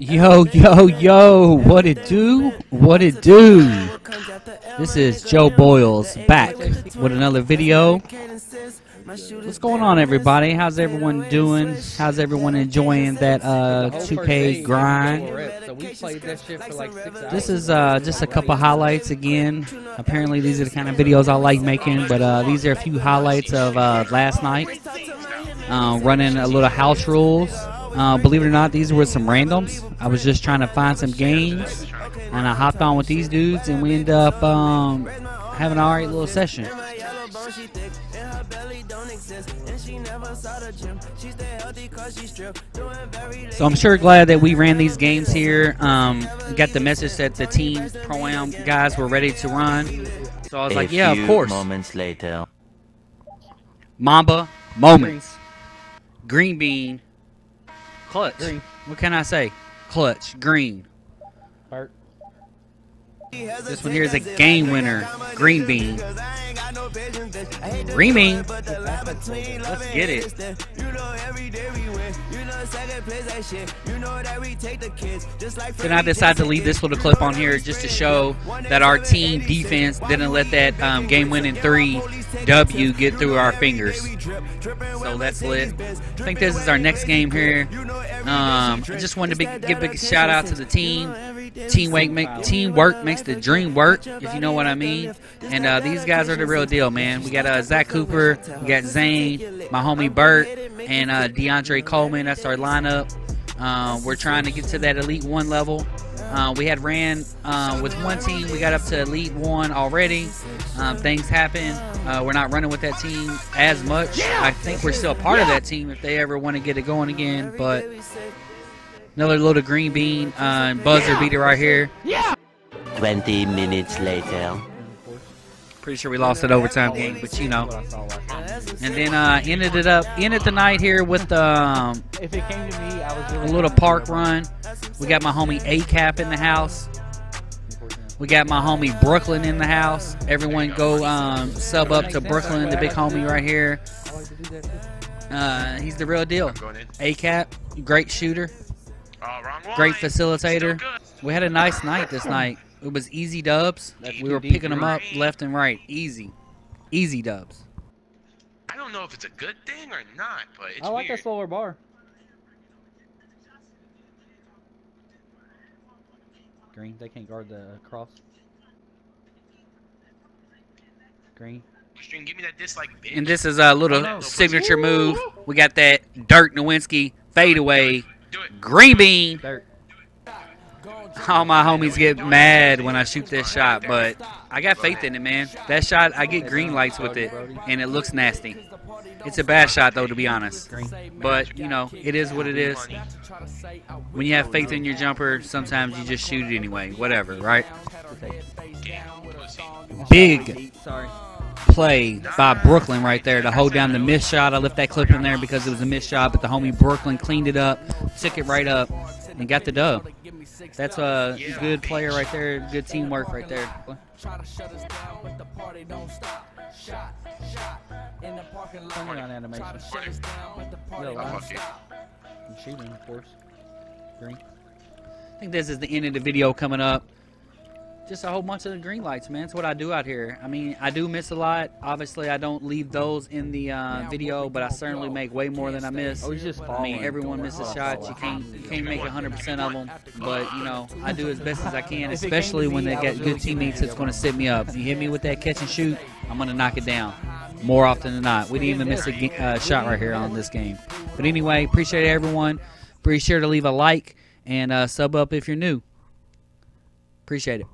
Yo, yo, yo, what it do? What it do? This is Joe Boyles back with another video. What's going on, everybody? How's everyone doing? How's everyone enjoying that uh, 2K grind? This is uh, just a couple highlights again. Apparently, these are the kind of videos I like making, but uh, these are a few highlights of uh, last night. Uh, running a little house rules. Uh, believe it or not, these were some randoms. I was just trying to find some games, and I hopped on with these dudes, and we ended up um, having an alright little session. So I'm sure glad that we ran these games here. Um, got the message that the team pro am guys were ready to run. So I was A like, yeah, of course. Moments later. Mamba moments. Green bean. Clutch. Green. What can I say? Clutch. Green. Bart. This one here is a game winner. Green bean. Green bean. Let's get it. Then I decided to leave this little clip on here just to show that our team defense didn't let that um, game winning three W get through our fingers. So that's lit. I think this is our next game here. Um, I just wanted to big, give a big shout out to the team. Teamwork, make, teamwork makes the dream work, if you know what I mean. And uh, these guys are the real deal, man. We got uh, Zach Cooper, we got Zane, my homie Bert, and uh, DeAndre Coleman. That's our lineup. Uh, we're trying to get to that Elite One level. Uh, we had ran uh, with one team. We got up to Elite One already. Um, things happen. We're not running with that team as much. I think we're still part of that team if they ever want to get it going again. But another little green bean uh, buzzer beater right here. Yeah. 20 minutes later. Pretty sure we lost that overtime game, but you know. And then uh, ended it up ended the night here with um, If it came to me, I was a little park run. We got my homie A Cap in the house. We got my homie Brooklyn in the house. Everyone go um, sub up to Brooklyn, the big homie right here. I like to do that too. Uh, he's the real deal. A Cap, great shooter, Oh, wrong one. great facilitator. We had a nice night this night. It was easy dubs. That's We were picking them up left and right. Easy, easy dubs. I don't know if it's a good thing or not, but it's I like weird. that slower bar. Green, they can't guard the cross. Green. Stream, give me that dislike, bitch. And this is a little oh, signature move. We got that Dirk Nowitzki fadeaway Do it. Green bean. Dirt. All my homies get mad when I shoot this shot, but I got faith in it, man. That shot, I get green lights with it, and it looks nasty. It's a bad shot, though, to be honest. But, you know, it is what it is. When you have faith in your jumper, sometimes you just shoot it anyway. Whatever, right? Big Sorry. Play by Brooklyn right there to hold down the missed shot. I left that clip in there because it was a missed shot, but the homie Brooklyn cleaned it up, took it right up, and got the dub. That's a good player right there. Good teamwork right there. Turn on animation. Yeah, fuck you. And shooting, of course. Green. I think this is the end of the video coming up. Just a whole bunch of the green lights, man. It's what I do out here. I mean, I do miss a lot. Obviously, I don't leave those in the uh, video, but I certainly make way more than I miss. Oh, he's just I mean, everyone misses shots. You can't you can't make 100% of them, but you know, I do as best as I can, especially when they get good teammates that's going to sit me up. You hit me with that catch and shoot, I'm going to knock it down more often than not. We didn't even miss a uh, shot right here on this game. But anyway, appreciate everyone. Be sure to leave a like and uh, sub up if you're new. Appreciate it.